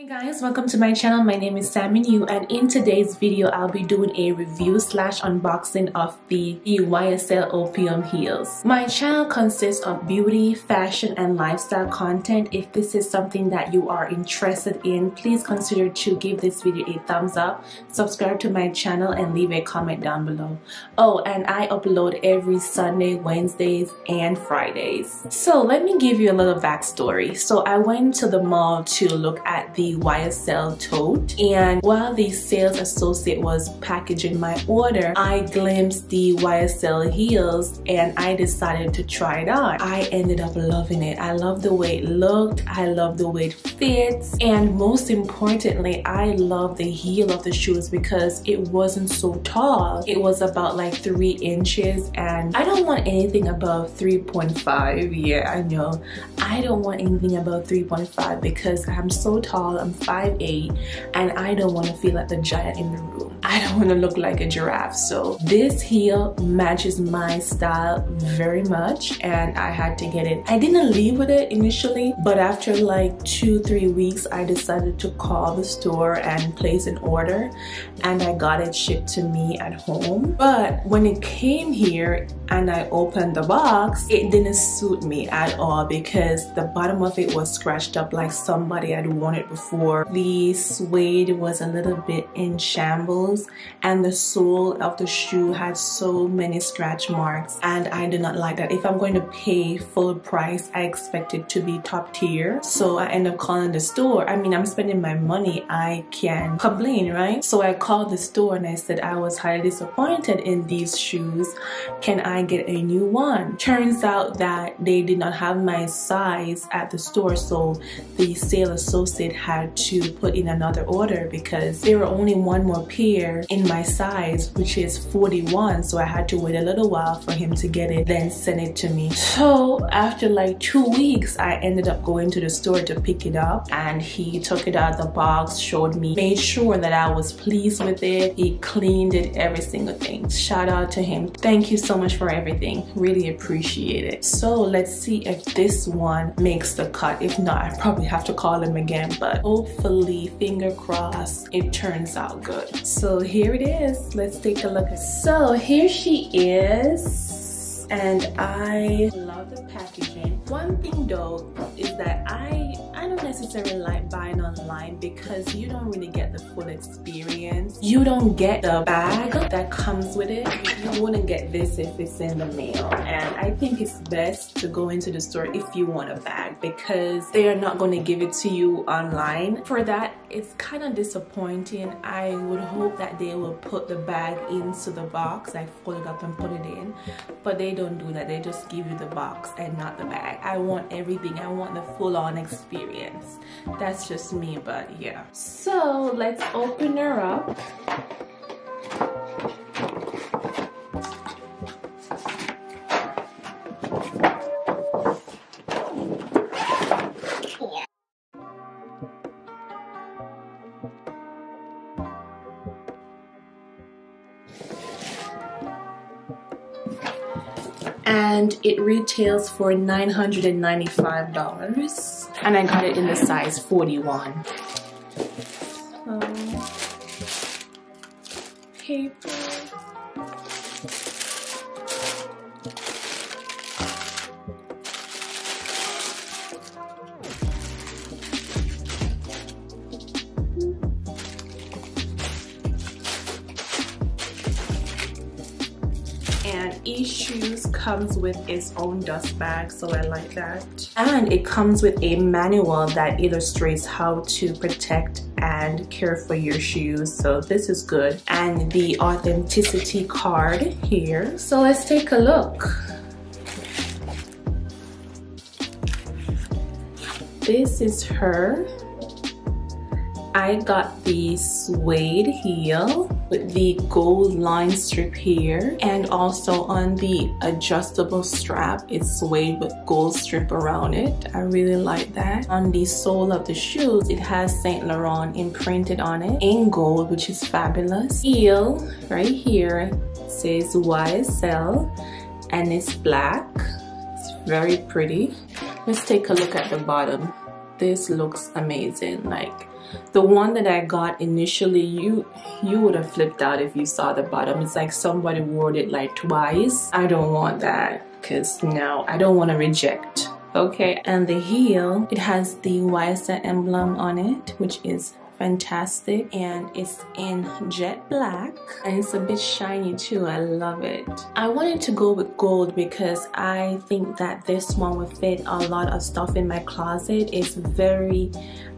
Hey guys, welcome to my channel. My name is Sammi Nu and in today's video I'll be doing a review slash unboxing of the YSL Opyum Heels. My channel consists of beauty, fashion, and lifestyle content. If this is something that you are interested in, please consider to give this video a thumbs up, subscribe to my channel, and leave a comment down below. Oh, and I upload every Sunday, Wednesdays, and Fridays. So let me give you a little backstory. So I went to the mall to look at the YSL tote and while the sales associate was packaging my order I glimpsed the YSL heels and I decided to try it on. I ended up loving it. I love the way it looked, I love the way it fits and most importantly I love the heel of the shoes because it wasn't so tall. It was about like 3 inches and I don't want anything above 3.5 yeah I know I don't want anything above 3.5 because I'm so tall I'm 5'8 and I don't want to feel like the giant in the room. I don't want to look like a giraffe. So this heel matches my style very much and I had to get it. I didn't leave with it initially, but after like two, three weeks, I decided to call the store and place an order and I got it shipped to me at home. But when it came here and I opened the box, it didn't suit me at all because the bottom of it was scratched up like somebody had worn it before. The suede was a little bit in shambles and the sole of the shoe had so many scratch marks and I did not like that. If I'm going to pay full price, I expect it to be top tier. So I end up calling the store. I mean, I'm spending my money. I can complain, right? So I called the store and I said I was highly disappointed in these shoes. Can I get a new one? Turns out that they did not have my size at the store. So the sale associate had to put in another order because there were only one more pair in my size, which is 41. So I had to wait a little while for him to get it, then send it to me. So after like two weeks, I ended up going to the store to pick it up and he took it out of the box, showed me, made sure that I was pleased with it. He cleaned it, every single thing. Shout out to him. Thank you so much for everything. Really appreciate it. So let's see if this one makes the cut. If not, I probably have to call him again, but hopefully, finger crossed, it turns out good. So here it is. Let's take a look. So here she is. And I love the packaging. One thing though necessarily like buying online because you don't really get the full experience. You don't get the bag that comes with it. You wouldn't get this if it's in the mail. And I think it's best to go into the store if you want a bag because they are not going to give it to you online. For that, it's kind of disappointing. I would hope that they will put the bag into the box, like fold it up and put it in. But they don't do that. They just give you the box and not the bag. I want everything. I want the full-on experience. That's just me, but yeah. So let's open her up. and it retails for $995 and I got it in the size 41. So, paper. And each shoes comes with its own dust bag so I like that. And it comes with a manual that illustrates how to protect and care for your shoes. So this is good. And the authenticity card here. So let's take a look. This is her. I got the suede heel with the gold line strip here and also on the adjustable strap it's suede with gold strip around it. I really like that. On the sole of the shoes it has Saint Laurent imprinted on it in gold which is fabulous. Heel right here says YSL and it's black. It's very pretty. Let's take a look at the bottom. This looks amazing like the one that I got initially you you would have flipped out if you saw the bottom. It's like somebody wore it like twice. I don't want that because now I don't want to reject. Okay and the heel it has the YSL emblem on it which is fantastic and it's in jet black. And it's a bit shiny too I love it. I wanted to go with gold because I think that this one would fit a lot of stuff in my closet. It's very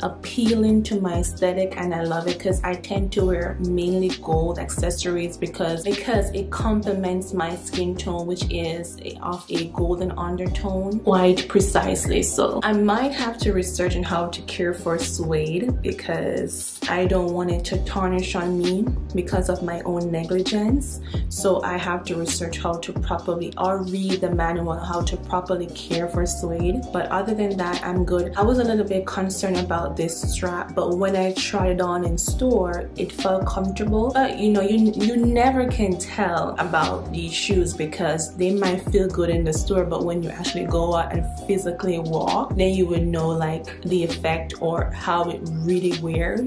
appealing to my aesthetic and I love it because I tend to wear mainly gold accessories because because it complements my skin tone which is of a golden undertone quite precisely. So I might have to research on how to care for suede because because I don't want it to tarnish on me because of my own negligence. So I have to research how to properly or read the manual how to properly care for suede. But other than that, I'm good. I was a little bit concerned about this strap, but when I tried it on in store, it felt comfortable. But you know, you, you never can tell about these shoes because they might feel good in the store, but when you actually go out and physically walk, then you would know like the effect or how it really wears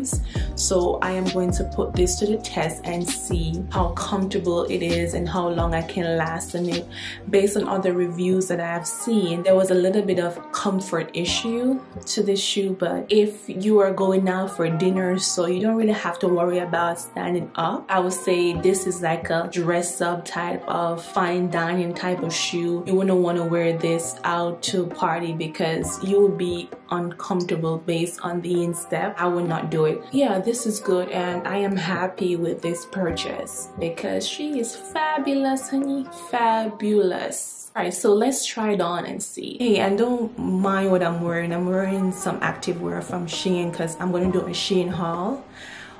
so I am going to put this to the test and see how comfortable it is and how long I can last in it. Based on other reviews that I have seen, there was a little bit of comfort issue to this shoe, but if you are going out for dinner, so you don't really have to worry about standing up, I would say this is like a dress up type of fine dining type of shoe. You wouldn't want to wear this out to party because you will be uncomfortable based on the instep. I would not do it. Yeah, this is good and I am happy with this purchase because she is fabulous, honey. Fabulous. Alright, so let's try it on and see. Hey, and don't mind what I'm wearing. I'm wearing some activewear from Shein because I'm going to do a Shein haul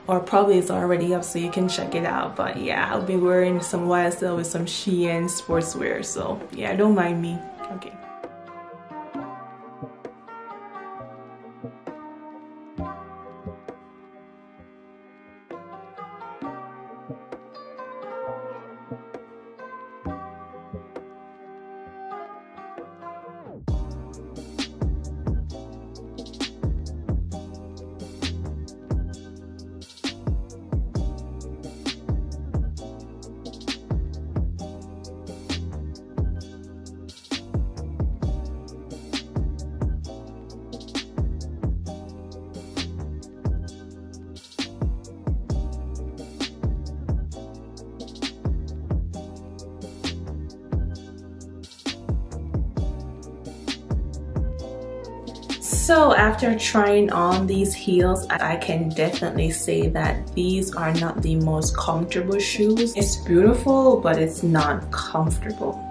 or probably it's already up so you can check it out but yeah I'll be wearing some YSL with some Shein sportswear so yeah don't mind me okay So after trying on these heels, I can definitely say that these are not the most comfortable shoes. It's beautiful, but it's not comfortable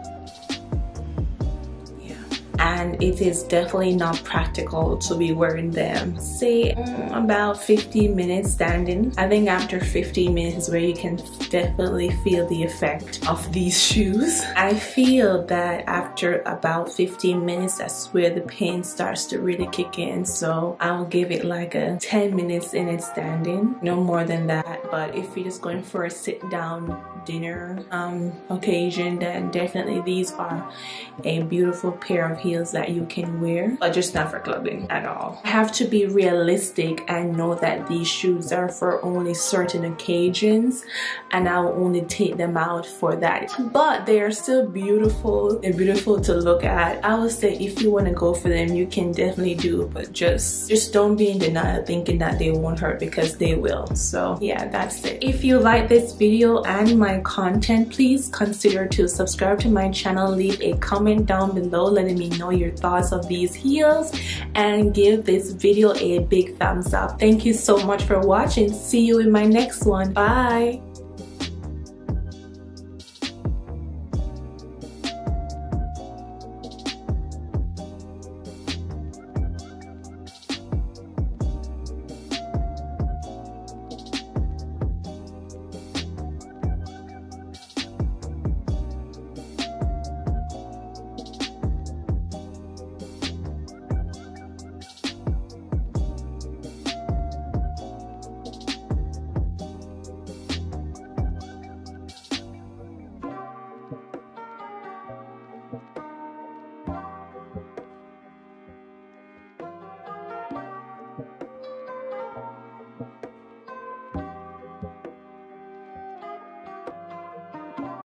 it is definitely not practical to be wearing them. Say mm, about 15 minutes standing. I think after 15 minutes where you can definitely feel the effect of these shoes. I feel that after about 15 minutes that's where the pain starts to really kick in so I'll give it like a 10 minutes in it standing. No more than that but if you're just going for a sit down dinner um, occasion then definitely these are a beautiful pair of heels that you can wear, but just not for clubbing at all. I have to be realistic and know that these shoes are for only certain occasions and I will only take them out for that. But they are still beautiful. They're beautiful to look at. I would say if you want to go for them, you can definitely do, but just, just don't be in denial thinking that they won't hurt because they will. So yeah, that's it. If you like this video and my content, please consider to subscribe to my channel, leave a comment down below letting me know your your thoughts of these heels and give this video a big thumbs up. Thank you so much for watching. See you in my next one. Bye.